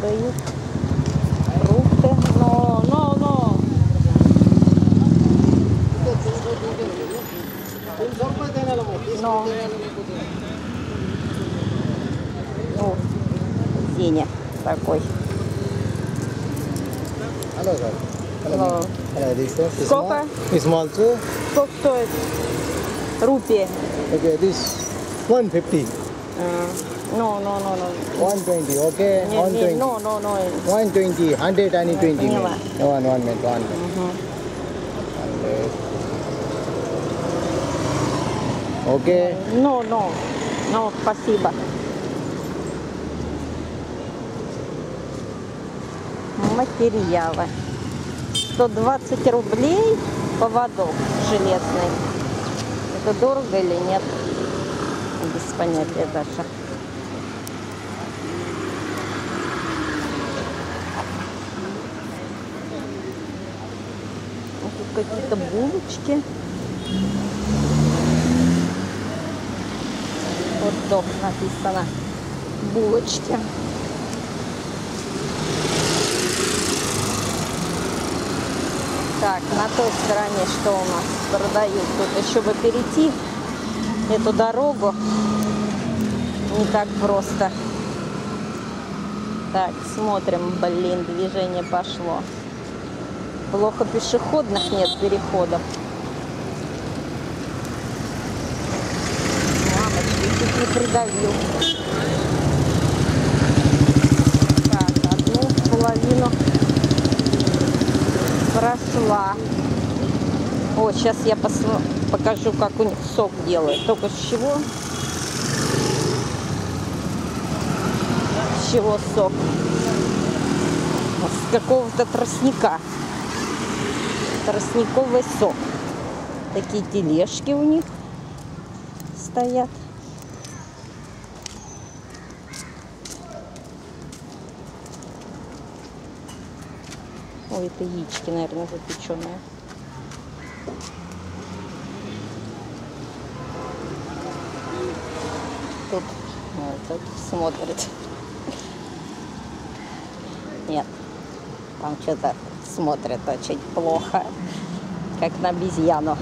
продают фрукты. Но, но, но. Но. Ну, Зеня такой. Hello, sir. Hello. Hello. this. This Сколько? Small, small too. Сколько стоит? Рупии. Okay, this 150. No, no, no, no. 120, okay? Не, 120. no, no, no. 120, 100 and 20 поняла. minutes. One, one minute, one minute. 100. Okay. No, no. No, спасибо. Материалы. 120 рублей поводок железный. Это дорого или нет? Без понятия даже. Тут какие-то булочки. Вот дог написано. Булочки. Так, на той стороне что у нас продают? Тут еще бы перейти эту дорогу. Не так просто. Так, смотрим, блин, движение пошло. Плохо пешеходных нет переходов. Мамочки, чуть не придавил. Так, одну половину прошла. О, сейчас я посмо- покажу, как у них сок делают. Только с чего? С чего сок? С какого-то тростника. Тростниковый сок. Такие тележки у них стоят. Ой, это яички, наверное, запеченные. Тут ну, этот смотрит. Нет, там что-то смотрит очень плохо, как на обезьяну.